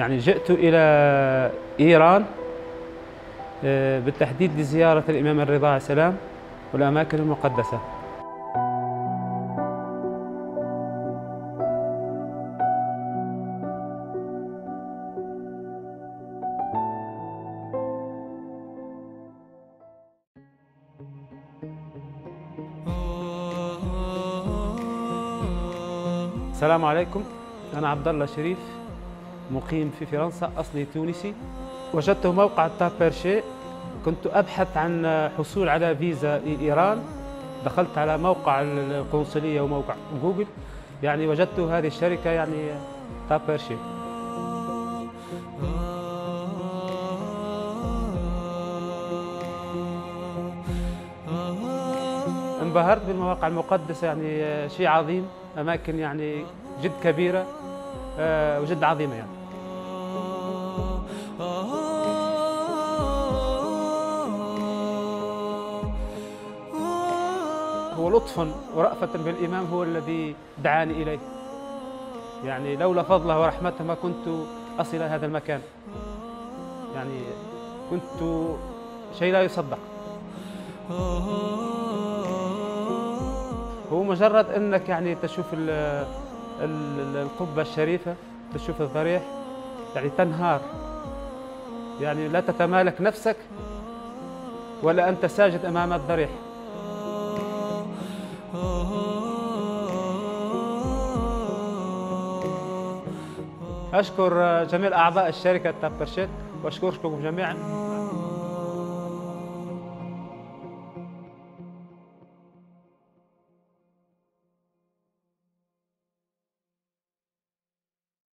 يعني جئت إلى إيران آه، بالتحديد لزيارة الإمام الرضا عليه السلام والأماكن المقدسة. السلام عليكم. أنا عبد الله شريف. مقيم في فرنسا أصلي تونسي. وجدت موقع تابرشي. كنت أبحث عن حصول على فيزا إيران دخلت على موقع القنصلية وموقع جوجل. يعني وجدت هذه الشركة يعني تابرشي. انبهرت بالمواقع المقدسة يعني شيء عظيم أماكن يعني جد كبيرة. وجد عظيمة يعني. هو لطفا ورأفة بالإمام هو الذي دعاني إليه. يعني لولا فضله ورحمته ما كنت أصل هذا المكان. يعني كنت شيء لا يصدق. هو مجرد إنك يعني تشوف القبة الشريفة تشوف الضريح يعني تنهار. يعني لا تتمالك نفسك ولا أنت ساجد أمام الضريح. أشكر جميع أعضاء الشركة تابرشيت وأشكركم جميعا.